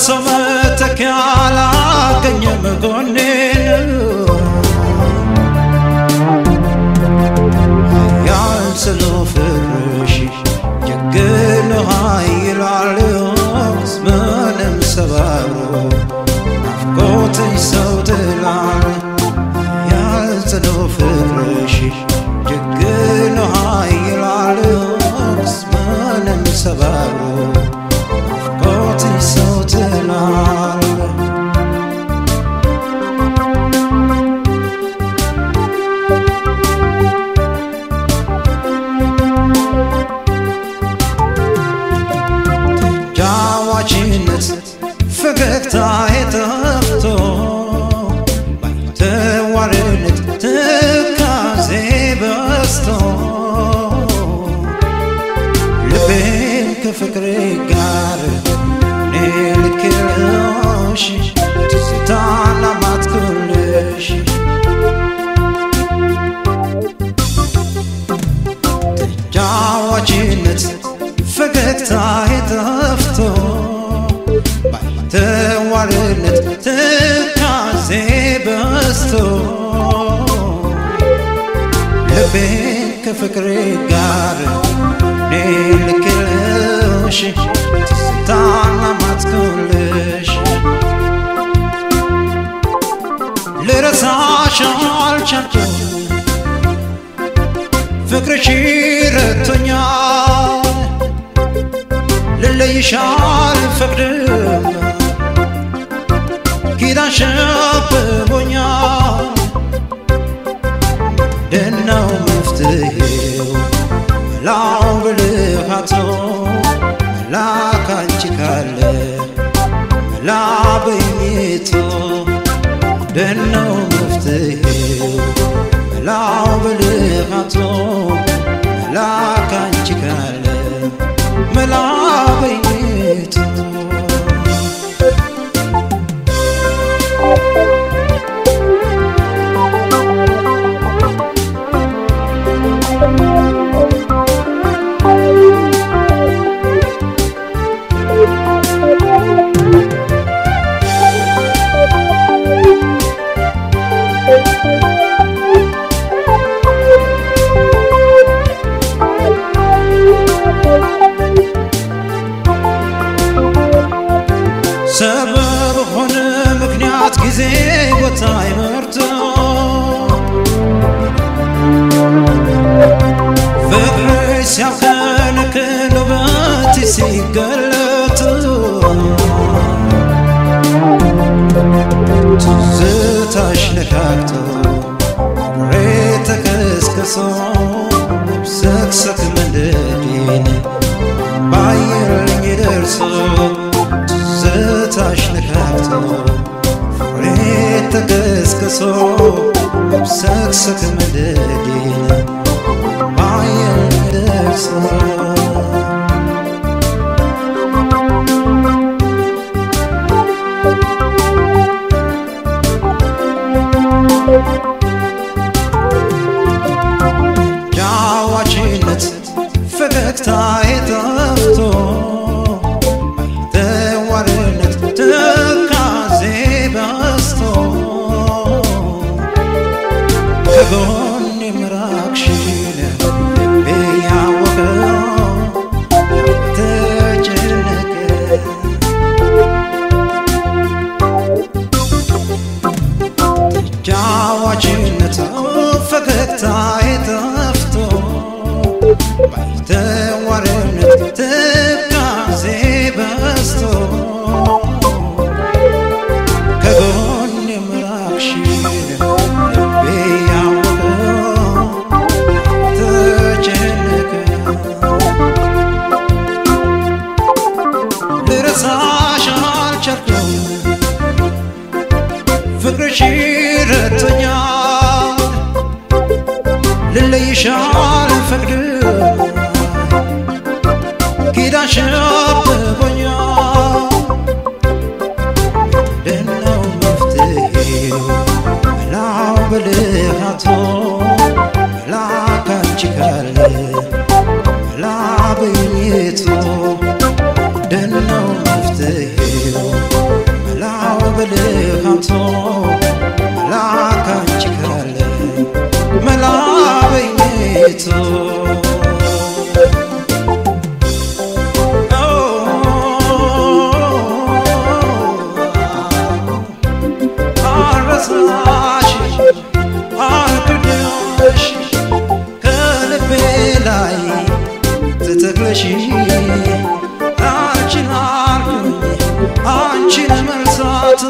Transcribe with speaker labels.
Speaker 1: በሰው መተኪያ አላገኘም ጎኔን። ያልስሎ ፍቅርሽ ጀግኖ ኃይላል ምንም ሰባብሮ ናፍቆትሽ ሰው ትላል። ያልጽኖ ፍቅርሽ ባይተዋርነት ትካዜ በስቶ ልቤን ከፍቅሬ ጋር እኔ ልቤን ከፍቅሬ ጋር እኔ ልክልሽ ትዝታና ማትኩልሽ። ልረሳሽ አልቻልኩም ፍቅርሽ ረቶኛል ልለይሽ አልፈቅድም ኪዳን ደናው መፍትሄው መላው ብልሃቶ መላ ካንቺ ካለ መላ በኝቶ ደናው መፍትሄው መላው ብልሃቶ ጊዜ ቦታ ይመርቶ ፍቅርሽ ሲያከነክን ውበት ሲገለጥ ተከስክሶ ሰክሰክ መንደዴን ባየልኝ ደርሶ ልሻል ፈቅድ ኪዳንሽ አብቦኛ ደናው መፍትሄው መላው በልካቶ መላ ካንቺ ካለ መላ በኝቶ ደናው መፍትሄው መላው በልካቶ ትተክለሽ አንቺን አልኩኝ አንቺን መርሳት